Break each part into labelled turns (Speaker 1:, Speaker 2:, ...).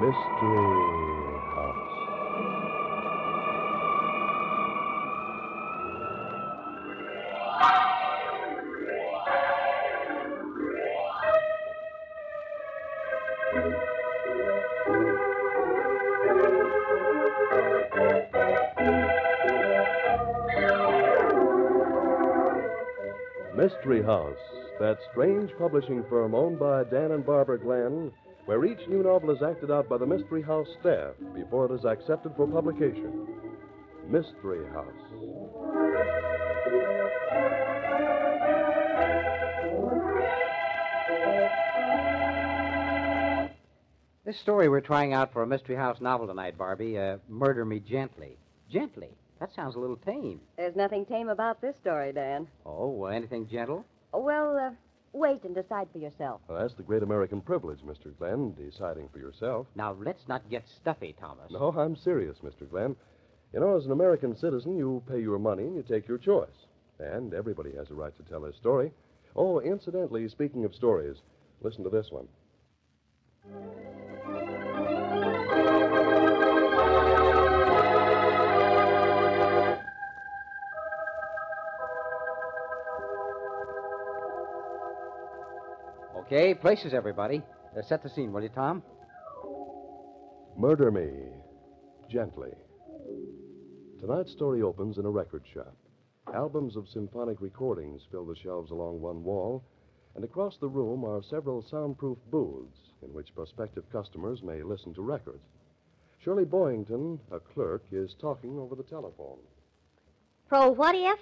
Speaker 1: Mystery House. Mystery House, that strange publishing firm owned by Dan and Barbara Glenn, where each new novel is acted out by the Mystery House staff before it is accepted for publication. Mystery House.
Speaker 2: This story we're trying out for a Mystery House novel tonight, Barbie, uh, Murder Me Gently. Gently? That sounds a little tame.
Speaker 3: There's nothing tame about this story, Dan.
Speaker 2: Oh, well, anything gentle?
Speaker 3: Well, uh, wait and decide for yourself.
Speaker 1: Well, that's the great American privilege, Mr. Glenn, deciding for yourself.
Speaker 2: Now, let's not get stuffy, Thomas.
Speaker 1: No, I'm serious, Mr. Glenn. You know, as an American citizen, you pay your money and you take your choice. And everybody has a right to tell his story. Oh, incidentally, speaking of stories, listen to this one.
Speaker 2: Okay, places, everybody. Uh, set the scene, will you, Tom?
Speaker 1: Murder Me Gently. Tonight's story opens in a record shop. Albums of symphonic recordings fill the shelves along one wall, and across the room are several soundproof booths in which prospective customers may listen to records. Shirley Boynton, a clerk, is talking over the telephone.
Speaker 4: Prokofiev?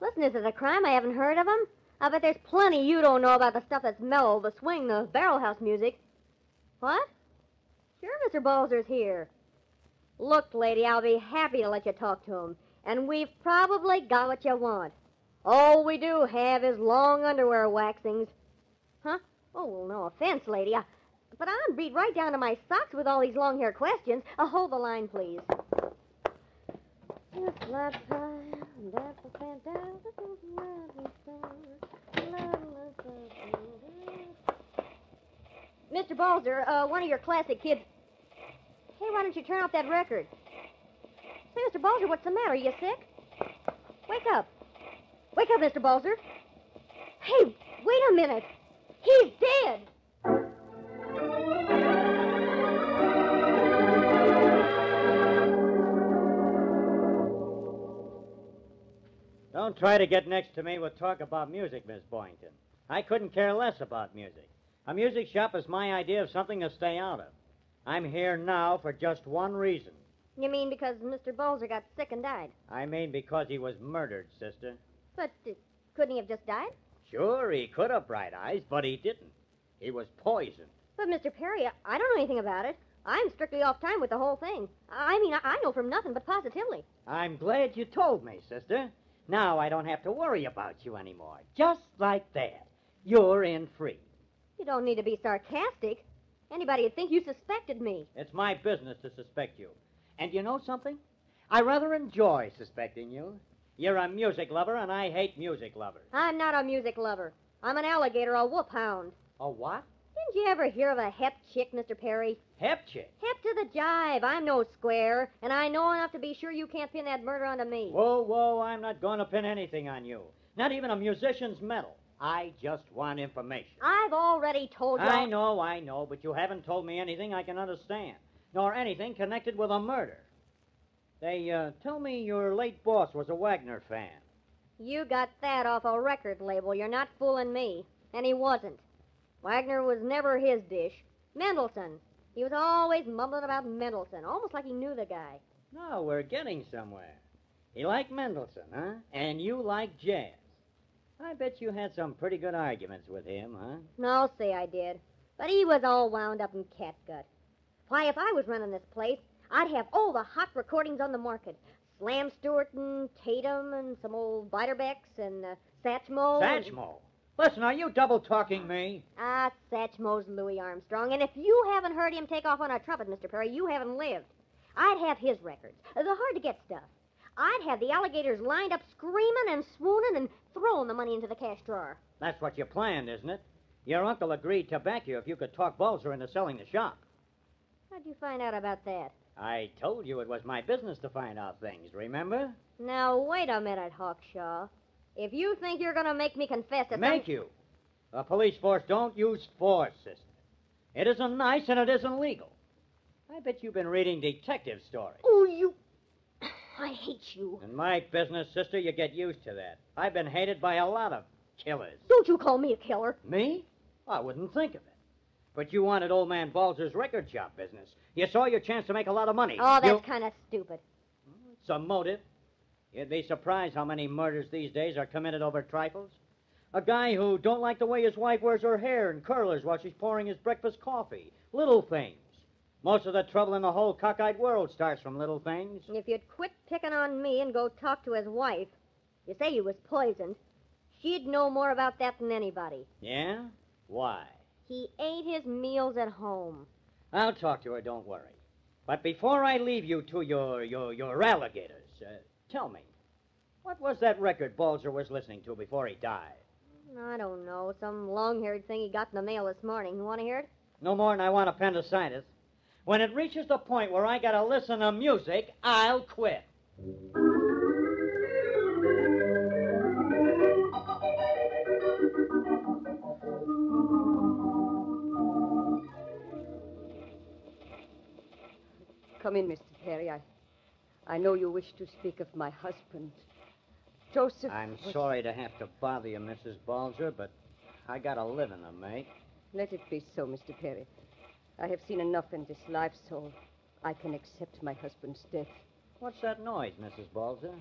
Speaker 4: Listen, is it a crime I haven't heard of 'em? I bet there's plenty you don't know about the stuff that's mellow, the swing, the barrel house music. What? Sure, Mr. Balzer's here. Look, lady, I'll be happy to let you talk to him. And we've probably got what you want. All we do have is long underwear waxings. Huh? Oh, well, no offense, lady. I, but I'm beat right down to my socks with all these long hair questions. Uh, hold the line, please. Pie, Mr. Balzer, uh, one of your classic kids. Hey, why don't you turn off that record? Say, Mr. Balzer, what's the matter? Are you sick? Wake up. Wake up, Mr. Balzer. Hey, wait a minute. He's dead.
Speaker 5: Don't try to get next to me with talk about music, Miss Boynton. I couldn't care less about music. A music shop is my idea of something to stay out of. I'm here now for just one reason.
Speaker 4: You mean because Mr. Balzer got sick and died?
Speaker 5: I mean because he was murdered, sister.
Speaker 4: But uh, couldn't he have just died?
Speaker 5: Sure, he could have bright eyes, but he didn't. He was poisoned.
Speaker 4: But, Mr. Perry, I- don't know anything about it. I'm strictly off time with the whole thing. I mean, I know from nothing but positively.
Speaker 5: I'm glad you told me, sister. Now I don't have to worry about you anymore. Just like that. You're in free.
Speaker 4: You don't need to be sarcastic. Anybody would think you suspected me.
Speaker 5: It's my business to suspect you. And you know something? I rather enjoy suspecting you. You're a music lover, and I hate music lovers.
Speaker 4: I'm not a music lover. I'm an alligator, a whoop hound.
Speaker 5: A what?
Speaker 4: Didn't you ever hear of a hep chick, Mr. Perry?
Speaker 5: Hep chick.
Speaker 4: Hep to the jive. I'm no square, and I know enough to be sure you can't pin that murder onto me.
Speaker 5: Whoa, whoa, I'm not going to pin anything on you. Not even a musician's medal. I just want information.
Speaker 4: I've already told you.
Speaker 5: I know, I know, but you haven't told me anything I can understand, nor anything connected with a murder. They uh, tell me your late boss was a Wagner fan.
Speaker 4: You got that off a record label. You're not fooling me. And he wasn't. Wagner was never his dish. Mendelssohn. He was always mumbling about Mendelssohn, almost like he knew the guy.
Speaker 5: No, we're getting somewhere. You like Mendelssohn, huh? And you like jazz. I bet you had some pretty good arguments with him, huh?
Speaker 4: No, say I did. But he was all wound up in catgut. Why, if I was running this place, I'd have all the hot recordings on the market. Slam Stewart and Tatum and some old Beiderbeckes and uh, Satchmo. and-
Speaker 5: Satchmo. Listen, are you double talking me?
Speaker 4: Ah, Satchmo's Louis Armstrong. And if you haven't heard him take off on a trumpet, Mr. Perry, you haven't lived. I'd have his records, the hard to get stuff. I'd have the alligators lined up screaming and swooning and throwing the money into the cash drawer.
Speaker 5: That's what you planned, isn't it? Your uncle agreed to back you if you could talk Balzer into selling the shop.
Speaker 4: How'd you find out about that?
Speaker 5: I told you it was my business to find out things, remember?
Speaker 4: Now, wait a minute, Hawkshaw. If you think you're going to make me confess to
Speaker 5: Make
Speaker 4: some...
Speaker 5: you. The police force don't use force, sister. It isn't nice and it isn't legal. I bet you've been reading detective stories.
Speaker 4: Oh, you... I hate you.
Speaker 5: In my business, sister, you get used to that. I've been hated by a lot of killers.
Speaker 4: Don't you call me a killer.
Speaker 5: Me? I wouldn't think of it. But you wanted old man Balzer's record shop business. You saw your chance to make a lot of money.
Speaker 4: Oh, that's
Speaker 5: You-
Speaker 4: kind of stupid.
Speaker 5: It's a motive. You'd be surprised how many murders these days are committed over trifles. A guy who don't like the way his wife wears her hair in curlers while she's pouring his breakfast coffee. Little things. Most of the trouble in the whole cockeyed world starts from little things.
Speaker 4: If you'd quit picking on me and go talk to his wife, you say he was poisoned, she'd know more about that than anybody.
Speaker 5: Yeah? Why?
Speaker 4: He ate his meals at home.
Speaker 5: I'll talk to her, don't worry. But before I leave you to your your your alligators, uh, tell me, what was that record Balzer was listening to before he died?
Speaker 4: I don't know, some long-haired thing he got in the mail this morning. You want to hear it?
Speaker 5: No more than I want appendicitis. When it reaches the point where I gotta listen to music, I'll quit.
Speaker 3: Come in, Mr. Perry. I, I know you wish to speak of my husband. Joseph.
Speaker 5: I'm
Speaker 3: was-
Speaker 5: sorry to have to bother you, Mrs. Balzer, but I got a living to make.
Speaker 3: Let it be so, Mr. Perry. I have seen enough in this life, so I can accept my husband's death.
Speaker 5: What's that noise, Mrs. Balzer?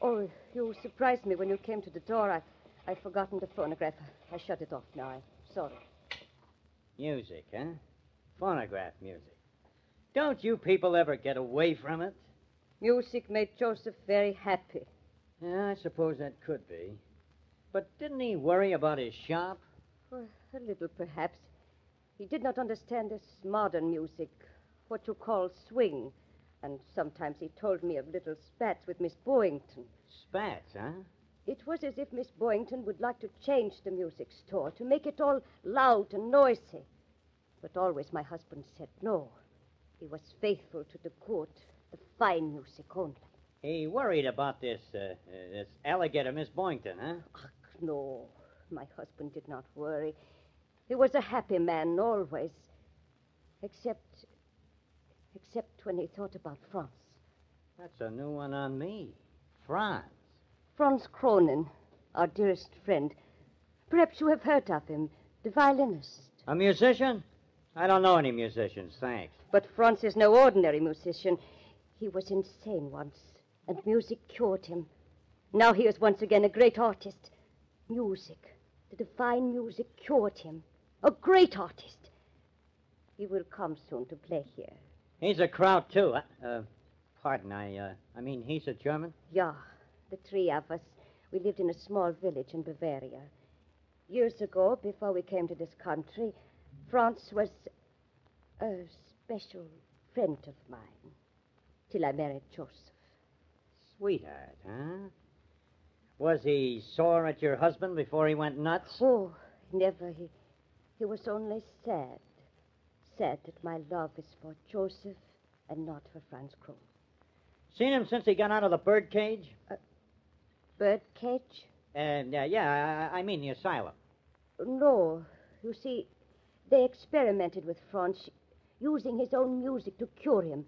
Speaker 3: Oh, you surprised me when you came to the door. I, I've forgotten the phonograph. I shut it off now. I'm sorry.
Speaker 5: Music, huh? Phonograph music. Don't you people ever get away from it?
Speaker 3: Music made Joseph very happy.
Speaker 5: Yeah, I suppose that could be. But didn't he worry about his shop?
Speaker 3: Well, a little, perhaps. He did not understand this modern music, what you call swing. And sometimes he told me of little spats with Miss Boynton.
Speaker 5: Spats, huh?
Speaker 3: It was as if Miss Boynton would like to change the music store, to make it all loud and noisy. But always my husband said no. He was faithful to the good, the fine music only.
Speaker 5: He worried about this, uh, uh, this alligator, Miss Boynton, huh?
Speaker 3: Ach, no. My husband did not worry. He was a happy man always. Except. except when he thought about Franz.
Speaker 5: That's a new one on me. France.
Speaker 3: Franz Cronin, our dearest friend. Perhaps you have heard of him, the violinist.
Speaker 5: A musician? I don't know any musicians, thanks.
Speaker 3: But Franz is no ordinary musician. He was insane once, and music cured him. Now he is once again a great artist. Music, the divine music, cured him. A great artist. He will come soon to play here.
Speaker 5: He's a Kraut, too. huh? Uh, pardon, I, uh, I mean, he's a German?
Speaker 3: Yeah, the three of us. We lived in a small village in Bavaria. Years ago, before we came to this country, Franz was a special friend of mine. Till I married Joseph.
Speaker 5: Sweetheart, huh? Was he sore at your husband before he went nuts?
Speaker 3: Oh, never. He, he was only sad. Sad that my love is for Joseph and not for Franz Kroll.
Speaker 5: Seen him since he got out of the birdcage?
Speaker 3: Birdcage?
Speaker 5: And, uh, yeah, I, I mean the asylum.
Speaker 3: No. You see, they experimented with Franz using his own music to cure him.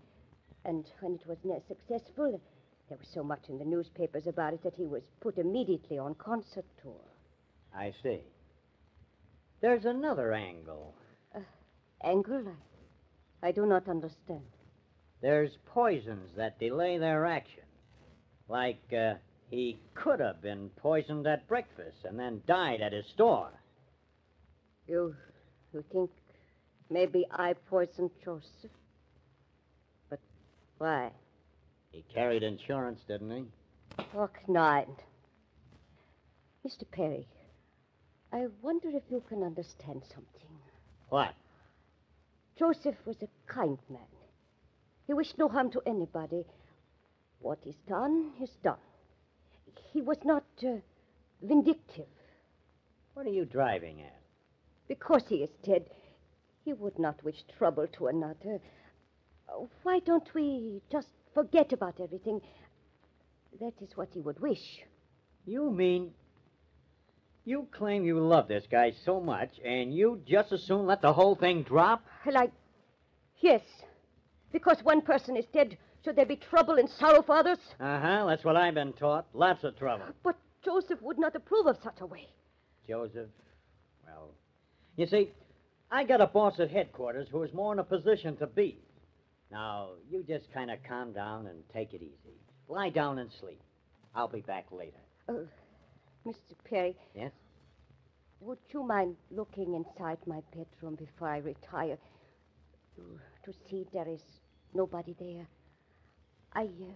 Speaker 3: And when it was not successful, there was so much in the newspapers about it that he was put immediately on concert tour.
Speaker 5: I see. There's another angle.
Speaker 3: Angle? I, I do not understand.
Speaker 5: There's poisons that delay their action. Like, uh, he could have been poisoned at breakfast and then died at his store.
Speaker 3: You, you think maybe I poisoned Joseph? But why?
Speaker 5: He carried insurance, didn't he?
Speaker 3: Oh, nein. Mr. Perry, I wonder if you can understand something.
Speaker 5: What?
Speaker 3: Joseph was a kind man. He wished no harm to anybody. What is done is done. He was not uh, vindictive.
Speaker 5: What are you driving at?
Speaker 3: Because he is dead, he would not wish trouble to another. Why don't we just forget about everything? That is what he would wish.
Speaker 5: You mean. You claim you love this guy so much, and you just as soon let the whole thing drop?
Speaker 3: Like, yes. Because one person is dead, should there be trouble and sorrow for others?
Speaker 5: Uh huh, that's what I've been taught. Lots of trouble.
Speaker 3: But Joseph would not approve of such a way.
Speaker 5: Joseph, well, you see, I got a boss at headquarters who is more in a position to be. Now, you just kind of calm down and take it easy. Lie down and sleep. I'll be back later.
Speaker 3: Uh, Mr. Perry.
Speaker 5: Yes?
Speaker 3: Would you mind looking inside my bedroom before I retire to, to see there is nobody there? I, uh,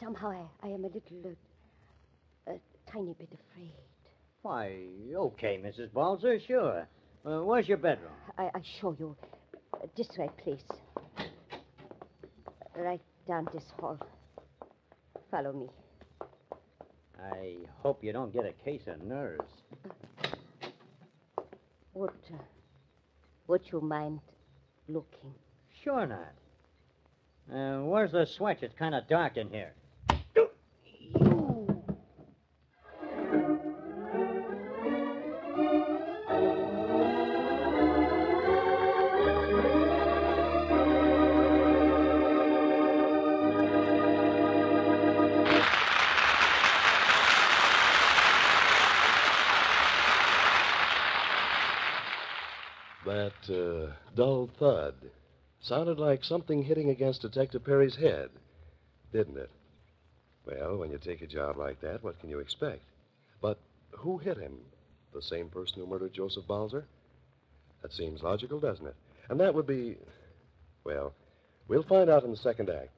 Speaker 3: somehow I, I am a little, uh, a tiny bit afraid.
Speaker 5: Why, okay, Mrs. Balzer, sure. Uh, where's your bedroom?
Speaker 3: I, I show you. This way, please. Right down this hall. Follow me.
Speaker 5: I hope you don't get a case of nerves.
Speaker 3: Would, uh, would you mind looking?
Speaker 5: Sure not. Uh, where's the switch? It's kind of dark in here.
Speaker 1: Dull thud sounded like something hitting against Detective Perry's head, didn't it? Well, when you take a job like that, what can you expect? But who hit him? The same person who murdered Joseph Balzer? That seems logical, doesn't it? And that would be. Well, we'll find out in the second act.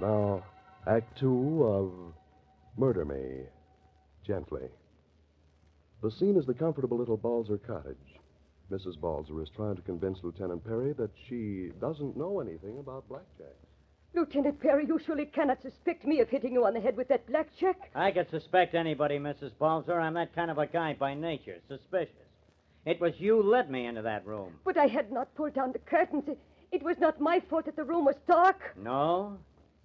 Speaker 1: And now, Act Two of Murder Me Gently. The scene is the comfortable little Balzer cottage. Mrs. Balzer is trying to convince Lieutenant Perry that she doesn't know anything about blackjack.
Speaker 3: Lieutenant Perry, you surely cannot suspect me of hitting you on the head with that blackjack.
Speaker 5: I could suspect anybody, Mrs. Balzer. I'm that kind of a guy by nature, suspicious. It was you led me into that room.
Speaker 3: But I had not pulled down the curtains. It, it was not my fault that the room was dark.
Speaker 5: No?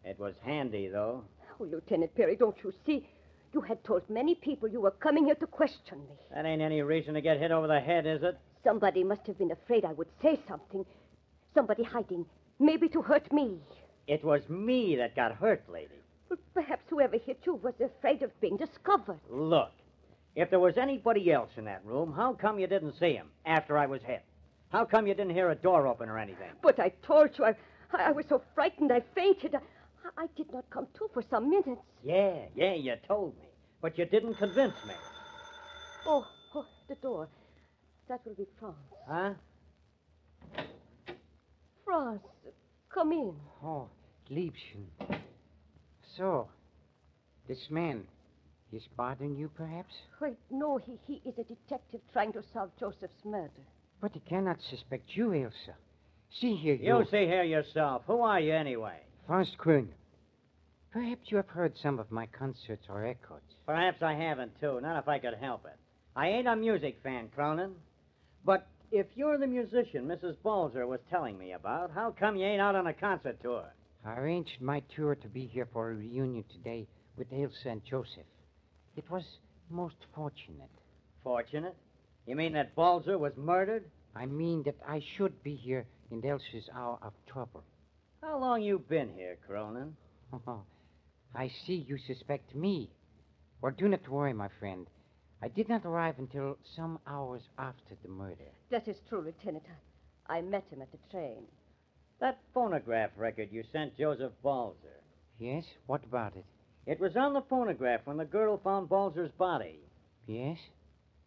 Speaker 5: It was handy, though.
Speaker 3: Oh, Lieutenant Perry, don't you see? You had told many people you were coming here to question me.
Speaker 5: That ain't any reason to get hit over the head, is it?
Speaker 3: Somebody must have been afraid I would say something. Somebody hiding, maybe to hurt me.
Speaker 5: It was me that got hurt, lady.
Speaker 3: But perhaps whoever hit you was afraid of being discovered.
Speaker 5: Look, if there was anybody else in that room, how come you didn't see him after I was hit? How come you didn't hear a door open or anything?
Speaker 3: But I told you, I, I was so frightened I fainted. I, I did not come to for some minutes.
Speaker 5: Yeah, yeah, you told me. But you didn't convince me.
Speaker 3: Oh, oh, the door. That will be Franz.
Speaker 5: Huh?
Speaker 3: Franz, come in.
Speaker 2: Oh, Liebchen. So, this man, he's bothering you, perhaps?
Speaker 3: Wait, no, he, he is a detective trying to solve Joseph's murder.
Speaker 2: But he cannot suspect you, Elsa. See here,
Speaker 5: You
Speaker 2: you.
Speaker 5: see here yourself. Who are you anyway?
Speaker 2: Franz Kroon. Perhaps you have heard some of my concerts or records.
Speaker 5: Perhaps I haven't, too. Not if I could help it. I ain't a music fan, Cronin. But if you're the musician Mrs. Balzer was telling me about, how come you ain't out on a concert tour?
Speaker 2: I arranged my tour to be here for a reunion today with Elsa and Joseph. It was most fortunate.
Speaker 5: Fortunate? You mean that Balzer was murdered?
Speaker 2: I mean that I should be here in Elsa's hour of trouble.
Speaker 5: How long you been here, Cronin?
Speaker 2: Oh, I see you suspect me. Well, do not worry, my friend. I did not arrive until some hours after the murder.
Speaker 3: That is true, Lieutenant. I, I met him at the train.
Speaker 5: That phonograph record you sent Joseph Balzer.
Speaker 2: Yes? What about it?
Speaker 5: It was on the phonograph when the girl found Balzer's body.
Speaker 2: Yes?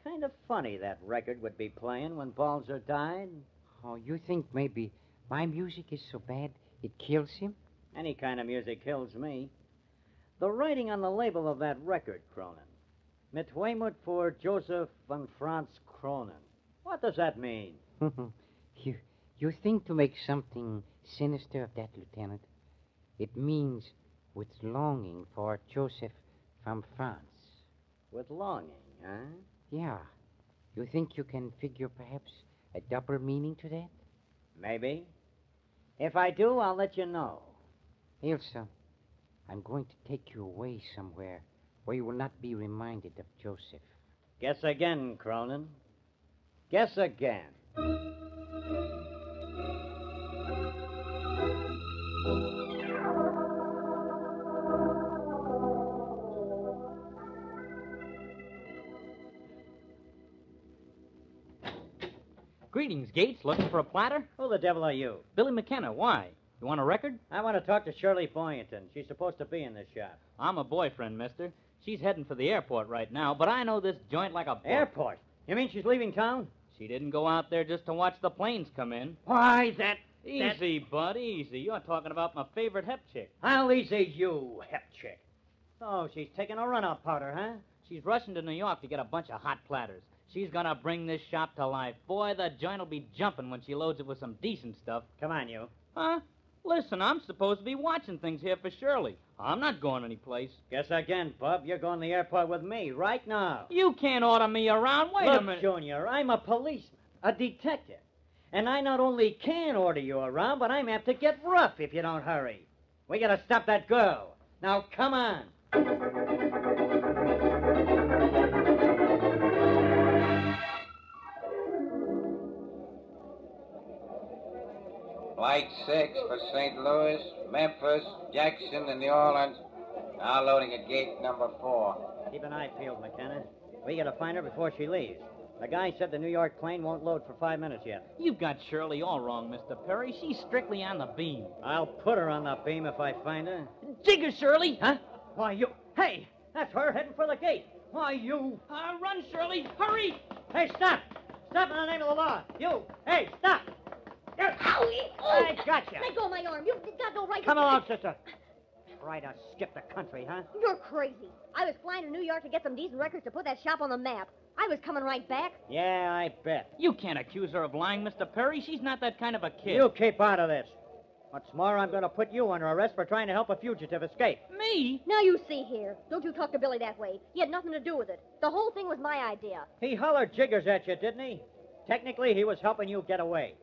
Speaker 5: Kind of funny that record would be playing when Balzer died.
Speaker 2: Oh, you think maybe my music is so bad it kills him?
Speaker 5: Any kind of music kills me. The writing on the label of that record, Cronin. Mit Wehmut for Joseph von Franz Cronin. What does that mean?
Speaker 2: you, you think to make something sinister of that, Lieutenant? It means with longing for Joseph from Franz.
Speaker 5: With longing, huh?
Speaker 2: Yeah. You think you can figure perhaps a double meaning to that?
Speaker 5: Maybe. If I do, I'll let you know.
Speaker 2: Elsa, I'm going to take you away somewhere where you will not be reminded of Joseph.
Speaker 5: Guess again, Cronin. Guess again.
Speaker 6: Greetings, Gates. Looking for a platter?
Speaker 5: Who the devil are you?
Speaker 6: Billy McKenna. Why? You want a record?
Speaker 5: I want to talk to Shirley Boynton. She's supposed to be in this shop.
Speaker 6: I'm a boyfriend, mister. She's heading for the airport right now, but I know this joint like a book.
Speaker 5: Airport? You mean she's leaving town?
Speaker 6: She didn't go out there just to watch the planes come in.
Speaker 5: Why, that.
Speaker 6: Easy, bud, easy. You're talking about my favorite hep chick.
Speaker 5: I'll easy you, hep chick. Oh, she's taking a run out powder, huh?
Speaker 6: She's rushing to New York to get a bunch of hot platters. She's gonna bring this shop to life. Boy, the joint'll be jumping when she loads it with some decent stuff.
Speaker 5: Come on, you.
Speaker 6: Huh? Listen, I'm supposed to be watching things here for Shirley. I'm not going anyplace.
Speaker 5: Guess again, Bub. You're going to the airport with me right now.
Speaker 6: You can't order me around. Wait
Speaker 5: Look,
Speaker 6: a minute.
Speaker 5: Junior, I'm a policeman, a detective. And I not only can order you around, but I'm apt to get rough if you don't hurry. We gotta stop that girl. Now, come on.
Speaker 7: Flight 6 for St. Louis, Memphis, Jackson, and New Orleans. Now loading at gate number 4.
Speaker 5: Keep an eye peeled, McKenna. We gotta find her before she leaves. The guy said the New York plane won't load for five minutes yet.
Speaker 6: You've got Shirley all wrong, Mr. Perry. She's strictly on the beam.
Speaker 5: I'll put her on the beam if I find her.
Speaker 6: Jigger, Shirley!
Speaker 5: Huh? Why, you. Hey, that's her heading for the gate. Why, you.
Speaker 6: Uh, run, Shirley! Hurry!
Speaker 5: Hey, stop! Stop in the name of the law. You. Hey, stop! You.
Speaker 4: Owie! Oh.
Speaker 5: I gotcha.
Speaker 4: Let go of my arm. You've got no right to...
Speaker 5: Come along, sister. Try to skip the country, huh?
Speaker 4: You're crazy. I was flying to New York to get some decent records to put that shop on the map. I was coming right back.
Speaker 5: Yeah, I bet.
Speaker 6: You can't accuse her of lying, Mr. Perry. She's not that kind of a kid.
Speaker 5: You keep out of this. What's more, I'm going to put you under arrest for trying to help a fugitive escape.
Speaker 6: Me?
Speaker 4: Now you see here. Don't you talk to Billy that way. He had nothing to do with it. The whole thing was my idea.
Speaker 5: He hollered jiggers at you, didn't he? Technically, he was helping you get away.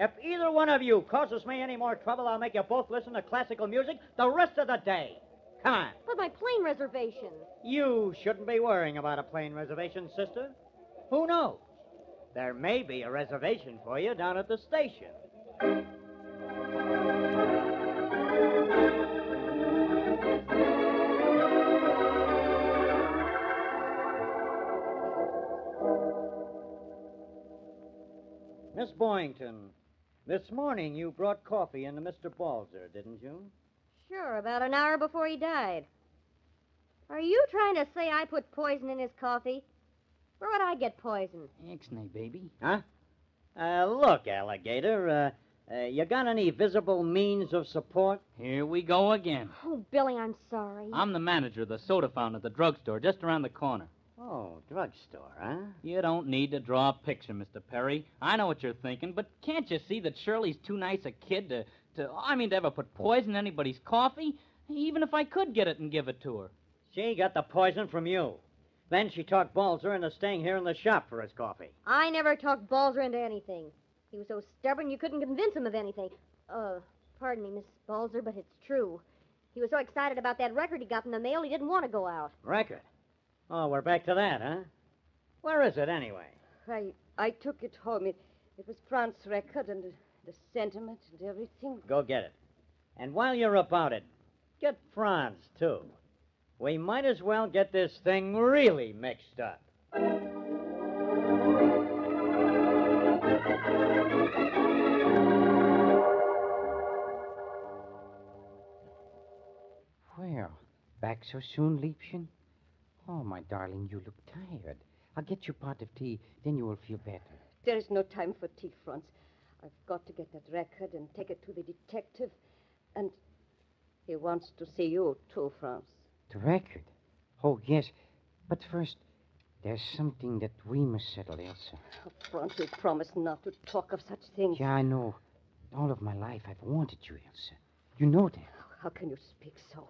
Speaker 5: If either one of you causes me any more trouble, I'll make you both listen to classical music the rest of the day. Come on.
Speaker 4: But my plane reservation.
Speaker 5: You shouldn't be worrying about a plane reservation, sister. Who knows? There may be a reservation for you down at the station. Miss Boynton, this morning you brought coffee into Mr. Balzer, didn't you?
Speaker 4: Sure, about an hour before he died. Are you trying to say I put poison in his coffee? Where would I get poison?
Speaker 6: Ixnay, baby.
Speaker 5: Huh? Uh, look, alligator, uh, uh, you got any visible means of support?
Speaker 6: Here we go again.
Speaker 4: Oh, Billy, I'm sorry.
Speaker 6: I'm the manager of the soda fountain at the drugstore just around the corner.
Speaker 5: Oh, drugstore, huh?
Speaker 6: You don't need to draw a picture, Mr. Perry. I know what you're thinking, but can't you see that Shirley's too nice a kid to, to I mean, to ever put poison in anybody's coffee? Even if I could get it and give it to her.
Speaker 5: She got the poison from you. Then she talked Balzer into staying here in the shop for his coffee.
Speaker 4: I never talked Balzer into anything. He was so stubborn you couldn't convince him of anything. Uh, pardon me, Miss Balzer, but it's true. He was so excited about that record he got in the mail, he didn't want to go out.
Speaker 5: Record? Oh, we're back to that, huh? Where is it, anyway?
Speaker 3: I I took it home. It, it was Fran's record and the, the sentiment and everything.
Speaker 5: Go get it. And while you're about it, get Franz, too. We might as well get this thing really mixed up.
Speaker 2: Well, back so soon, Liebchen? Oh, my darling, you look tired. I'll get you a pot of tea, then you will feel better.
Speaker 3: There is no time for tea, Franz. I've got to get that record and take it to the detective. And he wants to see you, too, Franz.
Speaker 2: The record? Oh, yes. But first, there's something that we must settle, Elsa.
Speaker 3: Oh, Franz, you promised not to talk of such things.
Speaker 2: Yeah, I know. All of my life, I've wanted you, Elsa. You know that.
Speaker 3: how can you speak so?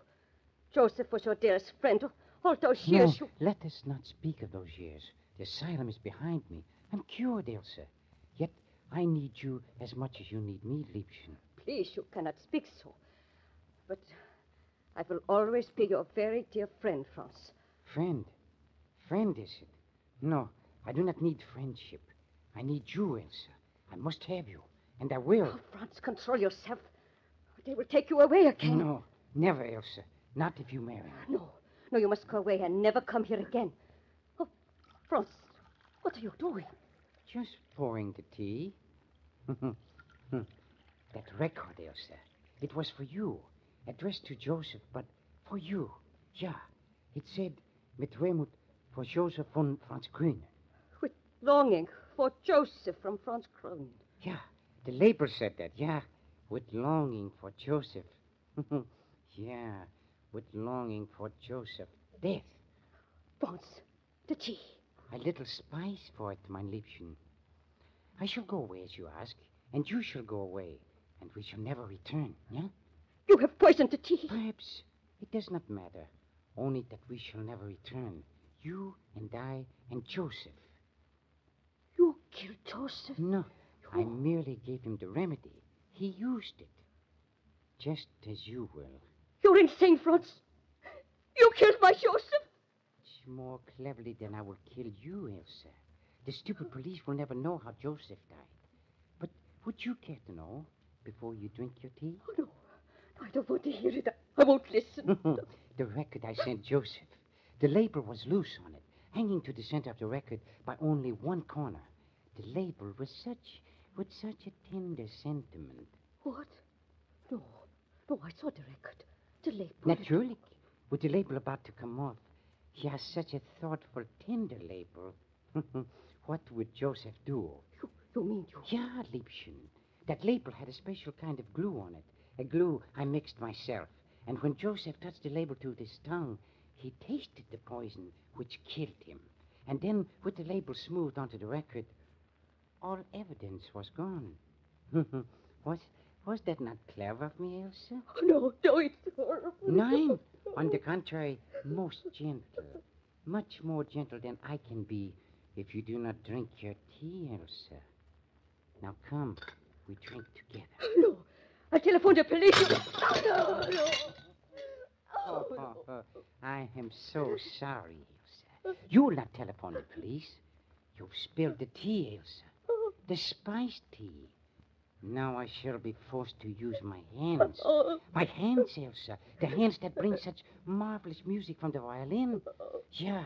Speaker 3: Joseph was your dearest friend. Oh, All those
Speaker 2: No,
Speaker 3: you.
Speaker 2: let us not speak of those years. The asylum is behind me. I'm cured, Elsa. Yet I need you as much as you need me, Liebchen.
Speaker 3: Please, you cannot speak so. But I will always be your very dear friend, Franz.
Speaker 2: Friend. Friend, is it? No, I do not need friendship. I need you, Elsa. I must have you, and I will.
Speaker 3: Oh, Franz, control yourself. They will take you away again.
Speaker 2: No, never, Elsa. Not if you marry me.
Speaker 3: No, no, you must go away and never come here again. Oh, Franz, what are you doing?
Speaker 2: Just pouring the tea. that record, Elsa. It was for you. Addressed to Joseph, but for you. Yeah. It said, mit Remut for Joseph von Franz Grün.
Speaker 3: With longing for Joseph from Franz Kron.
Speaker 2: Yeah. The label said that, yeah. With longing for Joseph. yeah. With longing for Joseph. Death.
Speaker 3: Franz, the tea.
Speaker 2: A little spice for it, mein Liebchen. I shall go away, as you ask, and you shall go away, and we shall never return, yeah?
Speaker 3: You have poisoned the tea.
Speaker 2: Perhaps. It does not matter. Only that we shall never return. You and I and Joseph.
Speaker 3: You killed Joseph.
Speaker 2: No, I merely gave him the remedy. He used it. Just as you will.
Speaker 3: You're insane, Franz. You killed my Joseph.
Speaker 2: Much more cleverly than I will kill you, Elsa. The stupid police will never know how Joseph died. But would you care to know before you drink your tea?
Speaker 3: Oh, no. I don't want to hear it. I won't listen.
Speaker 2: the record I sent Joseph. The label was loose on it, hanging to the center of the record by only one corner. The label was such, with such a tender sentiment.
Speaker 3: what? No. No, I saw the record.
Speaker 2: Naturally, with the label about to come off. Yeah, such a thoughtful, tender label. what would Joseph do?
Speaker 3: You, you mean you...
Speaker 2: Yeah, Liebchen. That label had a special kind of glue on it. A glue I mixed myself. And when Joseph touched the label to his tongue, he tasted the poison which killed him. And then, with the label smoothed onto the record, all evidence was gone. was, was that not clever of me, Elsa?
Speaker 3: Oh, no, no, it's horrible.
Speaker 2: Nein. On the contrary, most gentle. Much more gentle than I can be if you do not drink your tea, Elsa. Now come, we drink together.
Speaker 3: Oh, no. I'll telephone the police. Oh, no, no.
Speaker 2: Oh, oh, oh, I am so sorry, Elsa. You'll not telephone the police. You've spilled the tea, Elsa. Oh. The spiced tea. Now I shall be forced to use my hands. My hands, Elsa. The hands that bring such marvelous music from the violin. Yeah.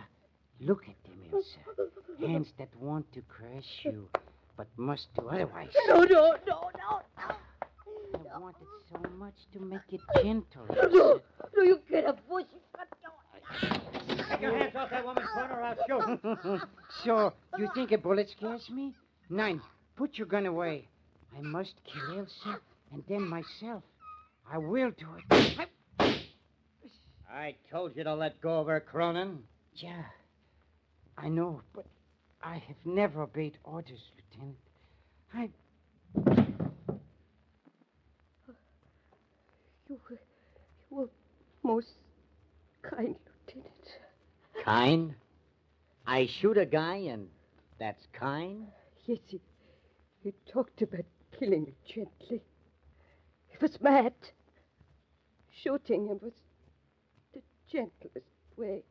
Speaker 2: Look at them, Elsa. Hands that want to crush you, but must do otherwise.
Speaker 3: No, no, no, no, no.
Speaker 2: I wanted so much to make it gentle.
Speaker 3: No,
Speaker 2: Elsa.
Speaker 3: no, you get a voice. No.
Speaker 5: Take your hands off that woman's corner or I'll shoot.
Speaker 2: so, you think a bullet scares me? Nein, put your gun away. I must kill Elsa and then myself. I will do it.
Speaker 5: I told you to let go of her, Cronin.
Speaker 2: Yeah, I know, but I have never obeyed orders, Lieutenant. I.
Speaker 3: You were, you were most kind, Lieutenant.
Speaker 5: Kind? I shoot a guy and that's kind?
Speaker 3: Yes, he, he talked about killing me gently. He was mad. Shooting him was the gentlest way.